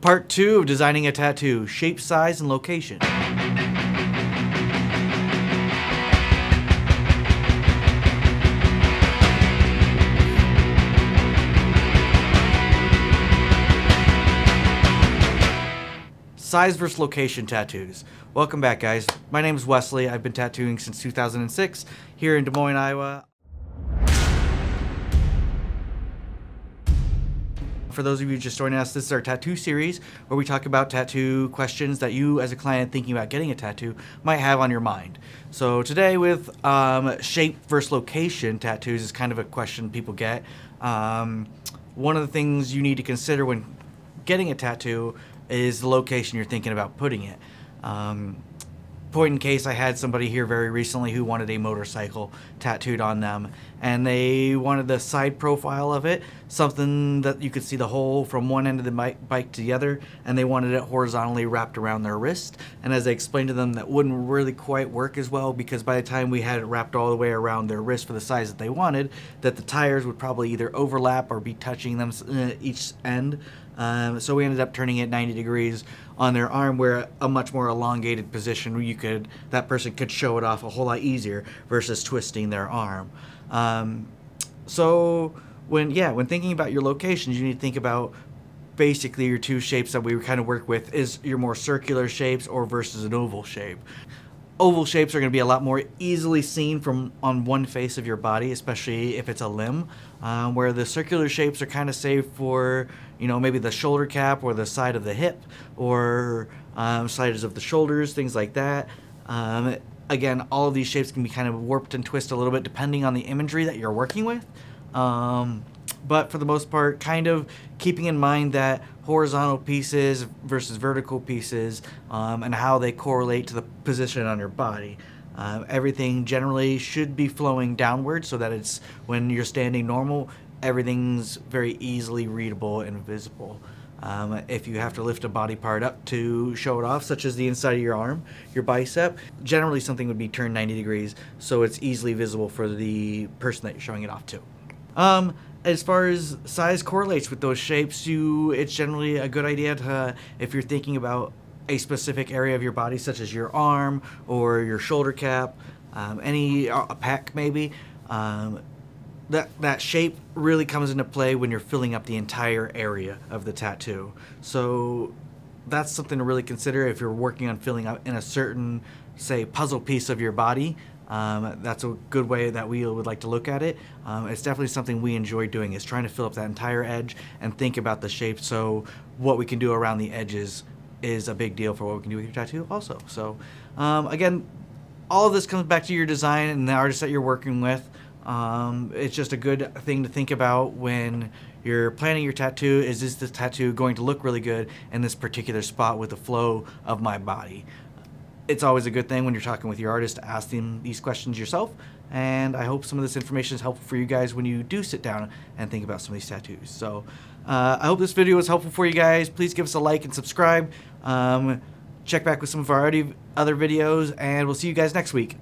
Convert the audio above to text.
Part 2 of designing a tattoo shape, size, and location. Size versus location tattoos. Welcome back, guys. My name is Westley. I've been tattooing since 2006 here in Des Moines, Iowa. For those of you just joining us, this is our tattoo series where we talk about tattoo questions that you, as a client thinking about getting a tattoo, might have on your mind. So today, with um, shape versus location tattoos, is kind of a question people get. Um, one of the things you need to consider when getting a tattoo is the location you're thinking about putting it. Um, point in case, I had somebody here very recently who wanted a motorcycle tattooed on them, and they wanted the side profile of it, something that you could see the whole from one end of the bike to the other, and they wanted it horizontally wrapped around their wrist. And as I explained to them, that wouldn't really quite work as well because by the time we had it wrapped all the way around their wrist for the size that they wanted, that the tires would probably either overlap or be touching them uh, each end. Um, so we ended up turning it 90 degrees on their arm where a much more elongated position you could that person could show it off a whole lot easier versus twisting their arm. Um, so when yeah when thinking about your locations you need to think about basically your two shapes that we kind of work with is your more circular shapes or versus an oval shape oval shapes are going to be a lot more easily seen from on one face of your body, especially if it's a limb, um, where the circular shapes are kind of saved for, you know, maybe the shoulder cap or the side of the hip or um, sides of the shoulders, things like that. Um, again, all of these shapes can be kind of warped and twisted a little bit depending on the imagery that you're working with. But for the most part, kind of keeping in mind that horizontal pieces versus vertical pieces um, and how they correlate to the position on your body. Uh, everything generally should be flowing downward so that it's when you're standing normal, everything's very easily readable and visible. Um, if you have to lift a body part up to show it off, such as the inside of your arm, your bicep, generally something would be turned 90 degrees so it's easily visible for the person that you're showing it off to. Um, as far as size correlates with those shapes, you it's generally a good idea to if you're thinking about a specific area of your body, such as your arm or your shoulder cap, um, any a pack maybe. Um, that that shape really comes into play when you're filling up the entire area of the tattoo. So that's something to really consider if you're working on filling up in a certain, say, puzzle piece of your body. Um, that's a good way that we would like to look at it. Um, it's definitely something we enjoy doing is trying to fill up that entire edge and think about the shape so what we can do around the edges is a big deal for what we can do with your tattoo also. So um, again, all of this comes back to your design and the artist that you're working with. Um, it's just a good thing to think about when you're planning your tattoo. Is this tattoo going to look really good in this particular spot with the flow of my body? It's always a good thing when you're talking with your artist to ask them these questions yourself. And I hope some of this information is helpful for you guys when you do sit down and think about some of these tattoos. So uh, I hope this video was helpful for you guys. Please give us a like and subscribe. Um, check back with some of our other videos, and we'll see you guys next week.